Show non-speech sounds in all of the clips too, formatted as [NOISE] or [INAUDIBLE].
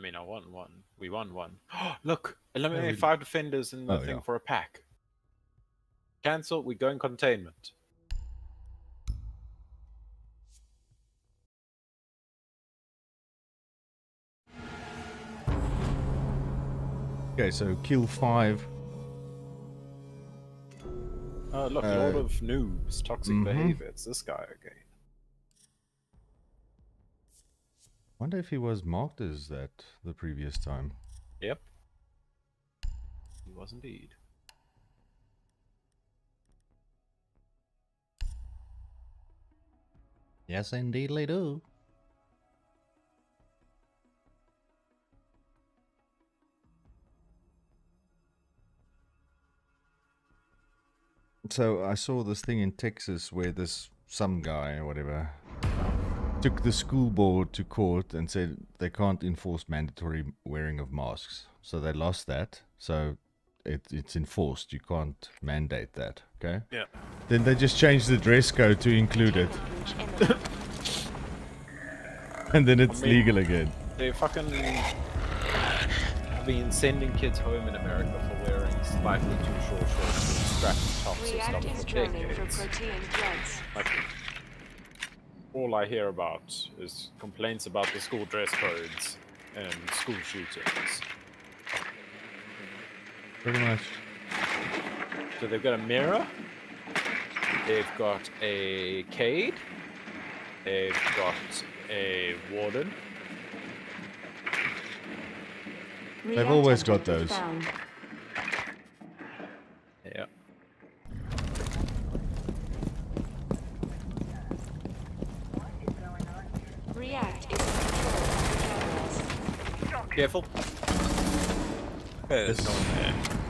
mean, I won one. We won one. [GASPS] Look, eliminate we- five defenders in the Oh, thing yeah. for a pack. Cancel. We go in containment. Okay, so kill five. Oh, look, Uh, Lord of Noobs, toxic mhm. behavior. It's this guy again. Wonder if he was marked as that the previous time. Yep. He was indeed. Yes, indeed, they do. So I saw this thing in Texas where this some guy or whatever took the school board to court and said they can't enforce mandatory wearing of masks. So they lost that. So it, it's enforced. You can't mandate that. Okay. Yeah. Then they just changed the dress code to include it, [COUGHS] and then it's mean- legal again. They fucking have been sending kids home in America for wearing slightly too short shorts and strapped tops or React stuff is for for decades. Protean threats. Like, all I hear about is complaints about the school dress codes and school shootings. Pretty much. So they've got a Mira, they've got a Kaid, they've got a warden. They've always got those. Found. Yeah. React is in control of the cameras. Careful. There's no one there.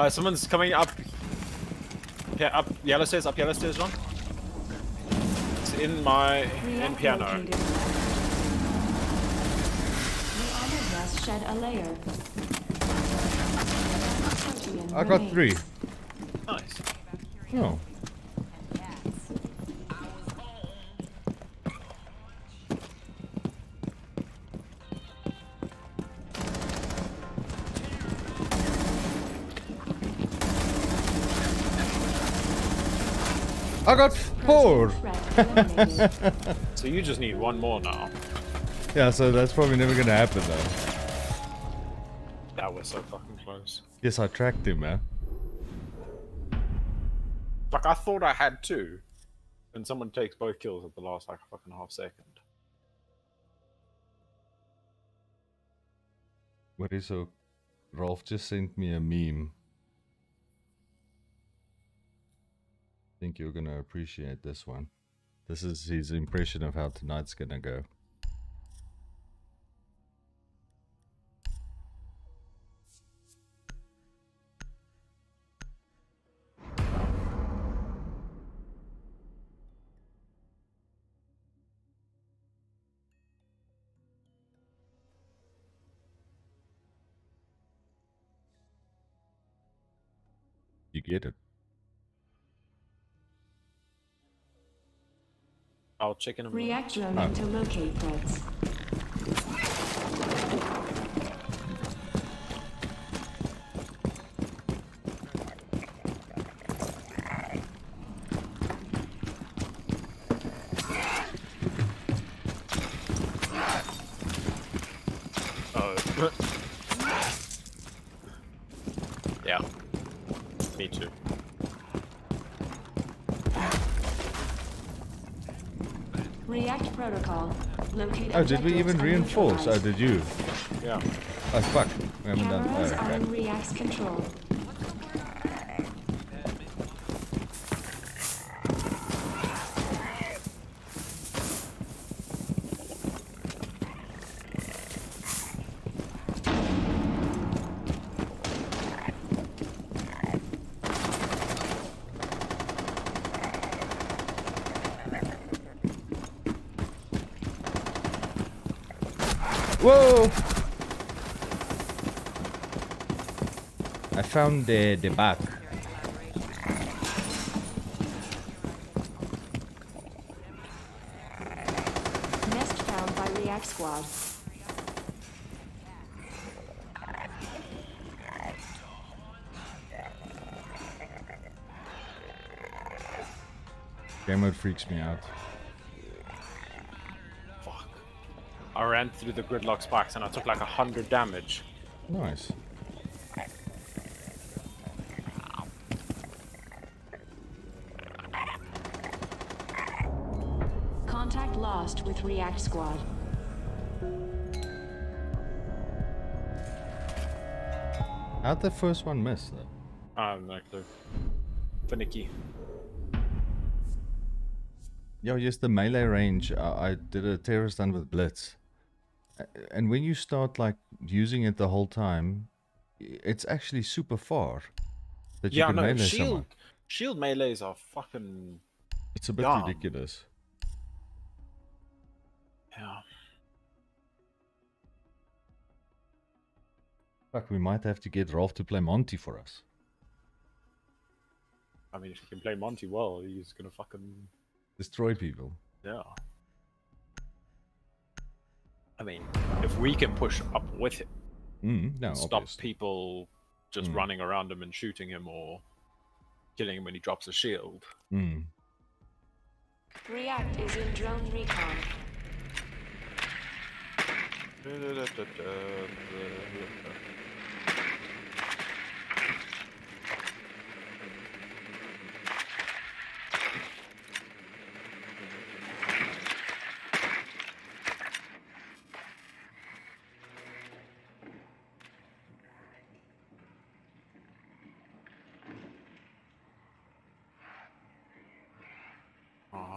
Uh, someone's coming up. Yeah, up yellow stairs, up yellow stairs, John. It's in my in piano. located. The shed a layer. I got three. Nice. Oh. I got four. [LAUGHS] So you just need one more now. Yeah, so that's probably never gonna happen though. That was so fucking close. Yes, I tracked him, man. Like I thought I had two, and someone takes both kills at the last like fucking half second. What is so? Rolf just sent me a meme. Think you're gonna appreciate this one. This is his impression of how tonight's gonna go. You get it. I'll check in a minute. React droning to locate threats. Oh. yeah. Me too. React protocol. Locate Oh, did we even reinforce? Oh, did you? Yeah. Oh, fuck. We haven't done. Cameras Oh, are in. React's control. Whoa! I found the the back. Nest found by React squad. Game mode freaks me out. I ran through the gridlock spikes and I took like a hundred damage. Nice. Contact lost with React squad. How'd the first one miss though? I have no clue. Finicky. Yeah, just the melee range. Uh, I did a terrorist hunt with Blitz, A- and when you start like using it the whole time, it's actually super far. That you Yeah, can no, melee shield someone. shield melees are fucking It's a bit dumb. ridiculous. yeah. Fuck, we might have to get Rolf to play Monty for us. I mean, if you can play Monty well, he's gonna fucking Destroy people. yeah. I mean, if we can push up with him, Mm, no, stop obviously. people just Mm. running around him and shooting him or killing him when he drops a shield. Mm. React is in drone recon.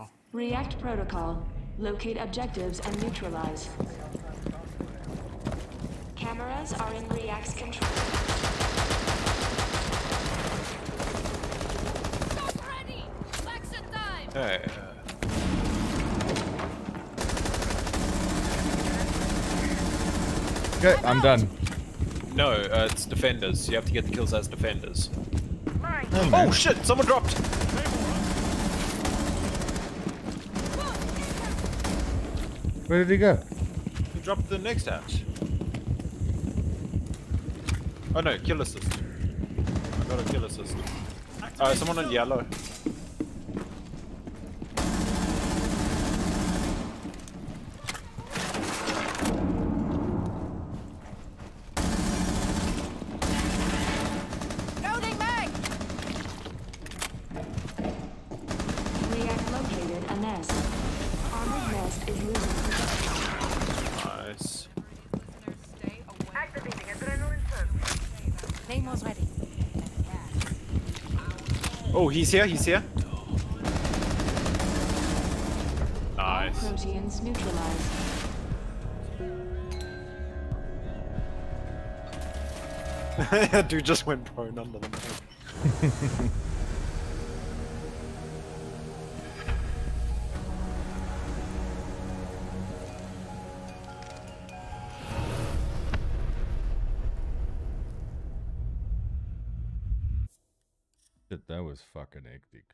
Aw. React protocol. Locate objectives and neutralize. Cameras are in React's control. Stop ready! Exit time! Hey, Okay, I'm done. no, uh, it's defenders. You have to get the kills as defenders. Oh. Oh shit! Someone dropped. Where did he go? He dropped the next hatch. Oh no, kill assist. I got a kill assist. Uh, someone on yellow. Loading mag! React located a nest. Armored nest is losing protection. Nice. Stay away. Activating adrenaline surge. Nemo's ready. Oh, he's here. He's here. All Nice. Proteans neutralized. [LAUGHS] Dude just went prone under the map. [LAUGHS] was fucking hectic.